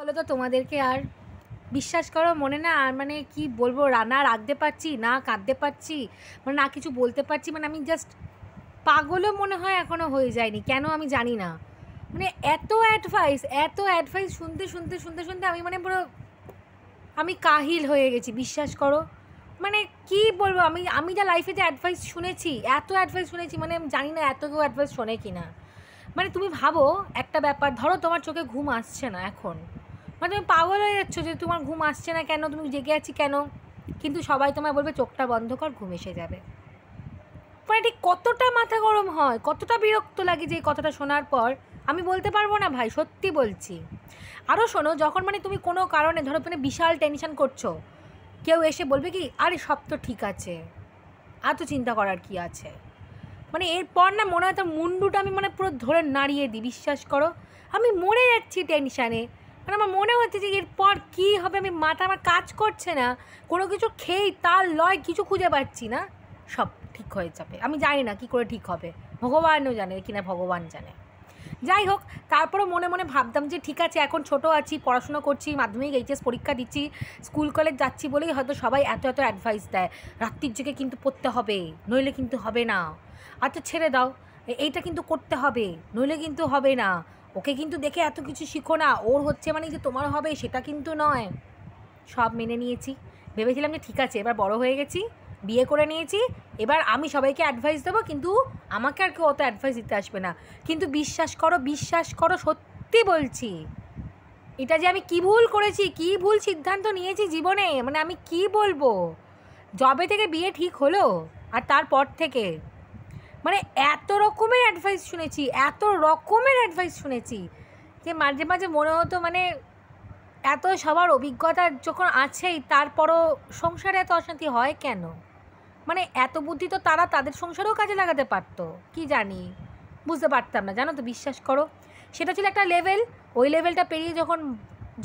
বলো তো, তোমাদেরকে আর বিশ্বাস করো, মনে না আর মানে কি বলব, রান্না রাখতে পারছি, না কাঁদতে পারছি মানে না কিছু বলতে পারছি মানে আমি জাস্ট পাগলও মনে হয় এখনও হয়ে যায়নি, কেন আমি জানি না। মানে এত অ্যাডভাইস এত অ্যাডভাইস শুনতে শুনতে শুনতে শুনতে আমি মানে পুরো আমি কাহিল হয়ে গেছি, বিশ্বাস করো। মানে কি বলব, আমি আমি যা লাইফে যে অ্যাডভাইস শুনেছি, এত অ্যাডভাইস শুনেছি মানে আমি জানি না এত কেউ অ্যাডভাইস শোনে কি না মানে তুমি ভাবো একটা ব্যাপার, ধরো তোমার চোখে ঘুম আসছে না এখন। মানে তুমি পাগল হয়ে যাচ্ছ যে তোমার ঘুম আসছে না কেন? তুমি জেগে আছি কেন? কিন্তু সবাই তোমায় বলবে, চোখটা বন্ধ কর, ঘুম এসে যাবে। মানে ঠিক কতটা মাথা গরম হয়, কতটা বিরক্ত লাগে যে এই কথাটা শোনার পর। আমি বলতে পারব না ভাই, সত্যি বলছি। আরও শোনো, যখন মানে তুমি কোনো কারণে, ধরো মানে বিশাল টেনশন করছ, কেউ এসে বলবে কি, আরে সব তো ঠিক আছে এত চিন্তা করার কি আছে? মানে এরপর না মনে হয় তার মুন্ডুটা আমি মানে পুরো ধরে নাড়িয়ে দিই, বিশ্বাস করো। আমি মরে যাচ্ছি টেনশানে মানে আমার মনে হচ্ছে যে এরপর কী হবে, আমি মাথা আমার কাজ করছে না, কোনো কিছু খেয়েই তার লয় কিছু খুঁজে পাচ্ছি না, সব ঠিক হয়ে যাবে। আমি জানি না কি করে ঠিক হবে, ভগবানও জানে কিনা ভগবান জানে। যাই হোক তারপরে মনে মনে ভাবতাম যে ঠিক আছে, এখন ছোট আছি, পড়াশোনা করছি, মাধ্যমিক, এইচএস পরীক্ষা দিচ্ছি, স্কুল কলেজ যাচ্ছি বলেই হয়তো সবাই এত এত অ্যাডভাইস দেয়। রাত্রির যুগে কিন্তু পড়তে হবে, নইলে কিন্তু হবে না। আচ্ছা ছেড়ে দাও এইটা কিন্তু করতে হবে, নইলে কিন্তু হবে না। ওকে কিন্তু দেখে এত কিছু শিখো না। ওর হচ্ছে মানে যে তোমার হবে সেটা কিন্তু নয়। সব মেনে নিয়েছি। ভেবেছিলাম যে ঠিক আছে, এবার বড় হয়ে গেছি, বিয়ে করে নিয়েছি, এবার আমি সবাইকে অ্যাডভাইস দেবো, কিন্তু আমাকে আর কেউ অত অ্যাডভাইস দিতে আসবে না। কিন্তু বিশ্বাস করো বিশ্বাস করো, সত্যি বলছি। এটা যে আমি কি ভুল করেছি, কি ভুল সিদ্ধান্ত নিয়েছি জীবনে মানে আমি কি বলব? জবে থেকে বিয়ে ঠিক হলো, আর তারপর থেকে মানে এত রকমের অ্যাডভাইস শুনেছি, এত রকমের অ্যাডভাইস শুনেছি যে মাঝে মাঝে মনে হতো মানে এত সবার অভিজ্ঞতা যখন আছেই, তারপরও সংসারে এত অশান্তি হয় কেন? মানে এত বুদ্ধি তো তারা তাদের সংসারেও কাজে লাগাতে পারতো, কি জানি? বুঝতে পারতাম না, জানো তো বিশ্বাস করো। সেটা ছিল একটা লেভেল ওই লেভেলটা পেরিয়ে যখন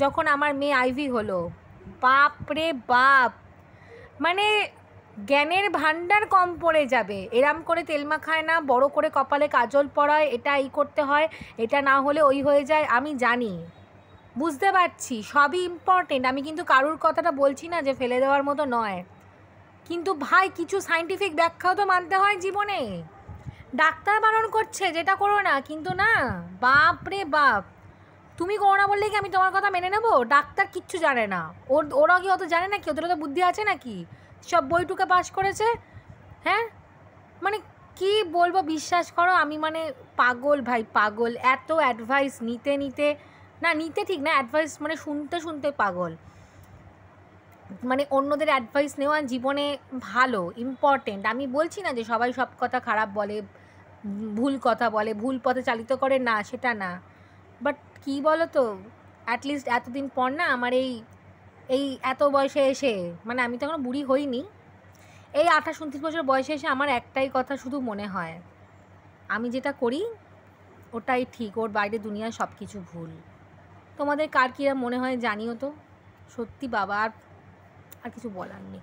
যখন আমার মেয়ে আইভি হলো বাপ রে বাপ! মানে জ্ঞানের ভাণ্ডার কম পড়ে যাবে। এরাম করে তেল মাখায় না, বড় করে কপালে কাজল পড়ায় এটা এই করতে হয়, এটা না হলে ওই হয়ে যায়, আমি জানি। বুঝতে পারছি, সবই ইম্পর্টেন্ট আমি কিন্তু কারুর কথাটা বলছি না যে ফেলে দেওয়ার মতো নয়। কিন্তু ভাই, কিছু সাইন্টিফিক ব্যাখ্যাও তো মানতে হয় জীবনে। ডাক্তার বারণ করছে, যেটা করো না, কিন্তু না, বাপ রে বাপ। তুমি করো না বললে কি আমি তোমার কথা মেনে নেব? ডাক্তার কিচ্ছু জানে না। ওর ওরা কি অত জানে নাকি? ওদের তো বুদ্ধি আছে নাকি? সব বইটুকে পাস করেছে? হ্যাঁ? মানে কি বলব, বিশ্বাস করো, আমি মানে পাগল ভাই, পাগল। এত অ্যাডভাইস নিতে নিতে, না, নিতে ঠিক না অ্যাডভাইস মানে শুনতে শুনতে পাগল। মানে অন্যদের অ্যাডভাইস নেওয়া জীবনে ভালো ইম্পর্টেন্ট আমি বলছি না যে সবাই সব কথা খারাপ বলে, ভুল কথা বলে, ভুল পথে চালিত করে, না, সেটা না। বাট কী বলো তো অ্যাটলিস্ট এতদিন পর না, আমার এই এই এত বয়সে এসে মানে আমি তো এখনও বুড়ি হইনি, এই আঠাশ উনত্রিশ বছর বয়সে এসে আমার একটাই কথা শুধু মনে হয়, আমি যেটা করি, ওটাই ঠিক, ওর বাইরে দুনিয়ার সব কিছু ভুল। তোমাদের কার কীরা মনে হয় জানিও তো? সত্যি বাবা, আর আর কিছু বলার নেই।